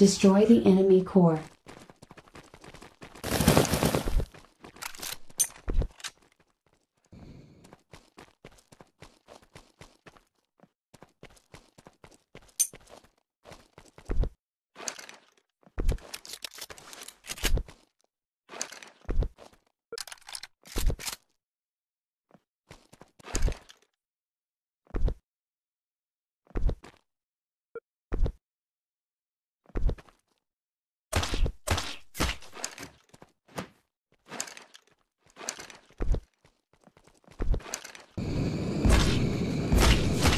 Destroy the enemy core.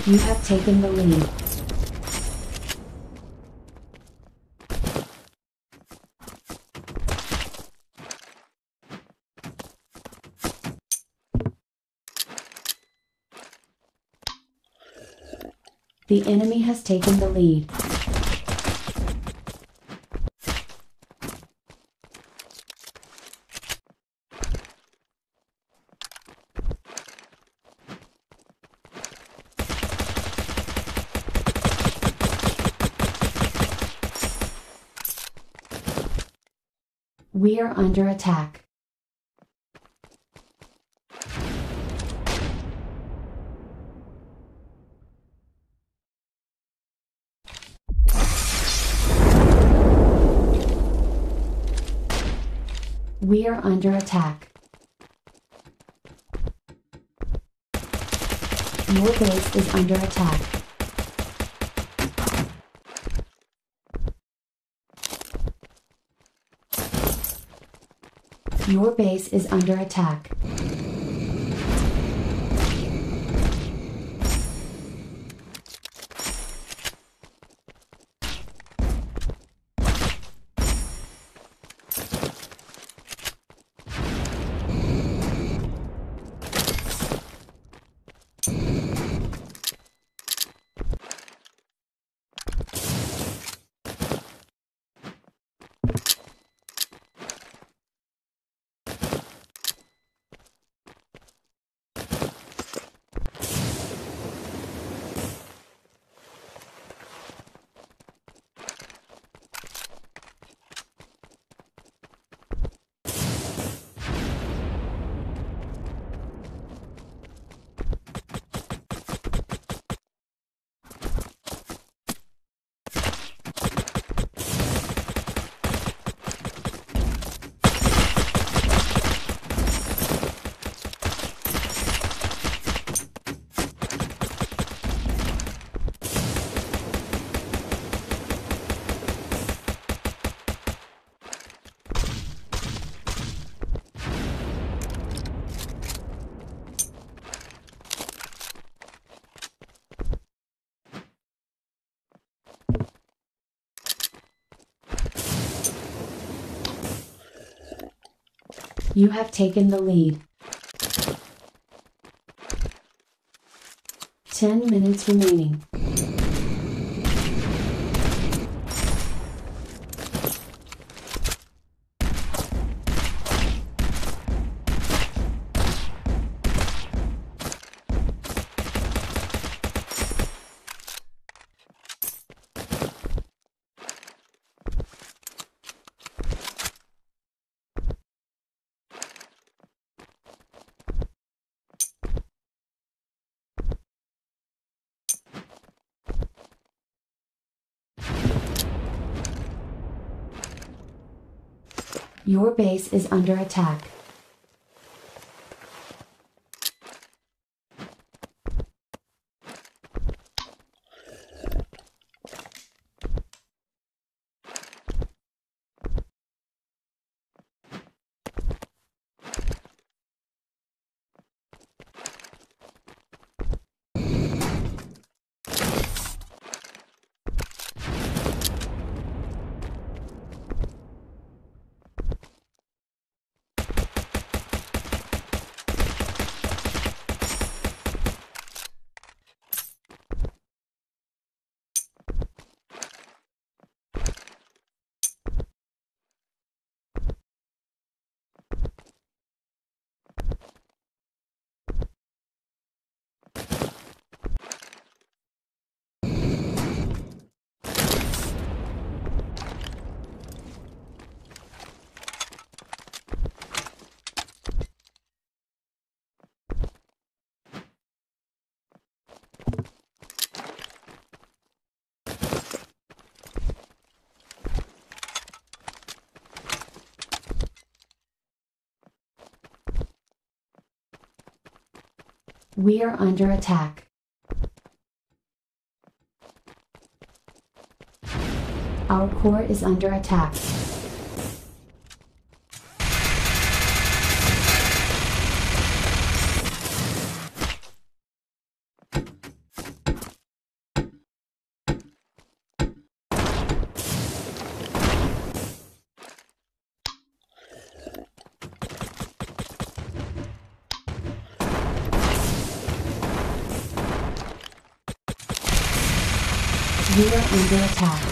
You have taken the lead. The enemy has taken the lead. We are under attack. We are under attack. Your base is under attack. Your base is under attack. You have taken the lead. 10 minutes remaining. Your base is under attack. We are under attack. Our core is under attack. We are under attack.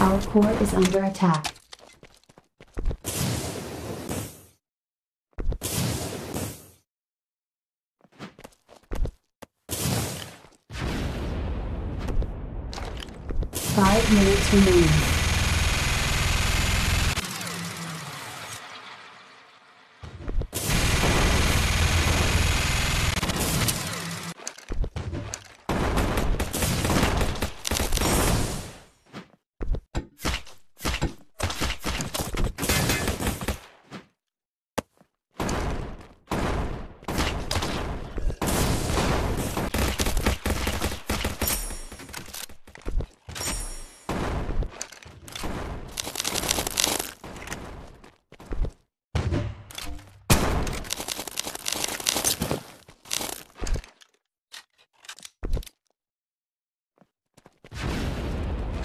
Our core is under attack. Five minutes remaining.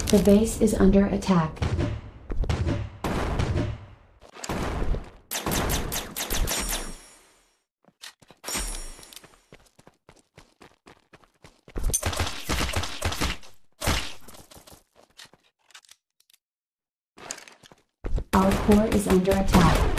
The base is under attack. Our core is under attack.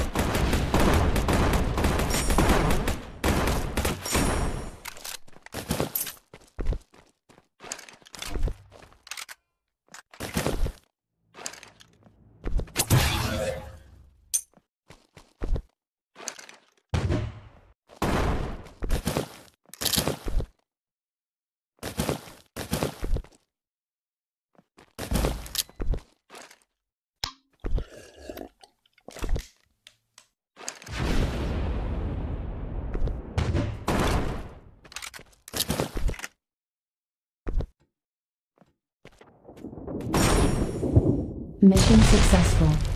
Mission successful.